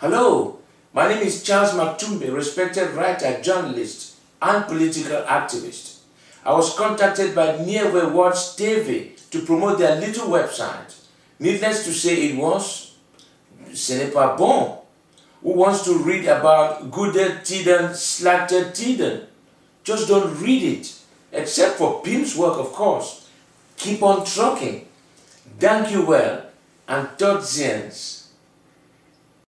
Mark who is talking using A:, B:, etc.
A: Hello, my name is Charles Matumbe, respected writer, journalist, and political activist. I was contacted by Nieuwerwets TV to promote their little website. Needless to say, it was ce n'est pas bon. Who wants to read about Gooded Tiden, slanted Tiden? Just don't read it. Except for Pim's work, of course. Keep on trucking. Thank you well, and tot ziens.